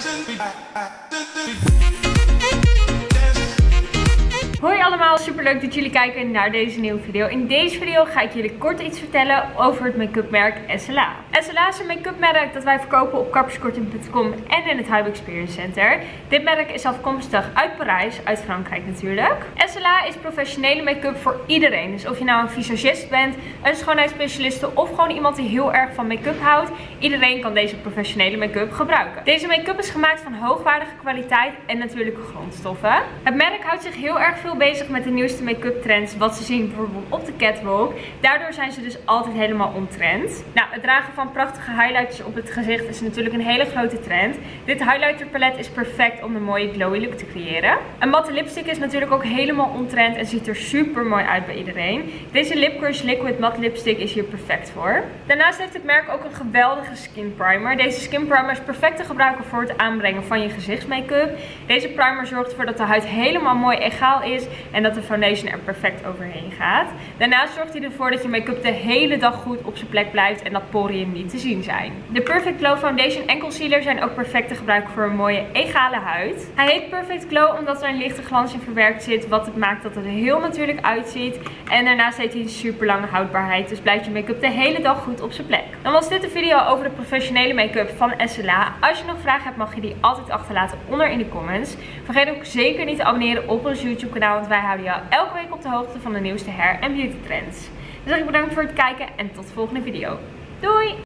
dancing. Allemaal, super leuk dat jullie kijken naar deze nieuwe video. In deze video ga ik jullie kort iets vertellen over het make-up merk SLA. SLA is een make-up merk dat wij verkopen op kapperskorting.com en in het Hub Experience Center. Dit merk is afkomstig uit Parijs, uit Frankrijk natuurlijk. SLA is professionele make-up voor iedereen. Dus of je nou een visagist bent, een schoonheidsspecialiste of gewoon iemand die heel erg van make-up houdt. Iedereen kan deze professionele make-up gebruiken. Deze make-up is gemaakt van hoogwaardige kwaliteit en natuurlijke grondstoffen. Het merk houdt zich heel erg veel bezig met de nieuwste make-up trends. Wat ze zien bijvoorbeeld op de catwalk. Daardoor zijn ze dus altijd helemaal on trend. Nou, het dragen van prachtige highlighters op het gezicht is natuurlijk een hele grote trend. Dit highlighter palet is perfect om een mooie glowy look te creëren. Een matte lipstick is natuurlijk ook helemaal on trend en ziet er super mooi uit bij iedereen. Deze Lip Crush Liquid Matte Lipstick is hier perfect voor. Daarnaast heeft het merk ook een geweldige skin primer. Deze skin primer is perfect te gebruiken voor het aanbrengen van je gezichtsmake-up. Deze primer zorgt ervoor dat de huid helemaal mooi egaal is en dat de foundation er perfect overheen gaat. Daarnaast zorgt hij ervoor dat je make-up de hele dag goed op zijn plek blijft en dat poriën niet te zien zijn. De Perfect Glow Foundation en Concealer zijn ook perfect te gebruiken voor een mooie egale huid. Hij heet Perfect Glow omdat er een lichte glans in verwerkt zit, wat het maakt dat het er heel natuurlijk uitziet. En daarnaast heeft hij een super lange houdbaarheid, dus blijft je make-up de hele dag goed op zijn plek. Dan was dit de video over de professionele make-up van SLA. Als je nog vragen hebt, mag je die altijd achterlaten onder in de comments. Vergeet ook zeker niet te abonneren op ons YouTube kanaal, want wij houden jou elke week op de hoogte van de nieuwste hair en beauty trends. Dus ik bedankt voor het kijken en tot de volgende video. Doei!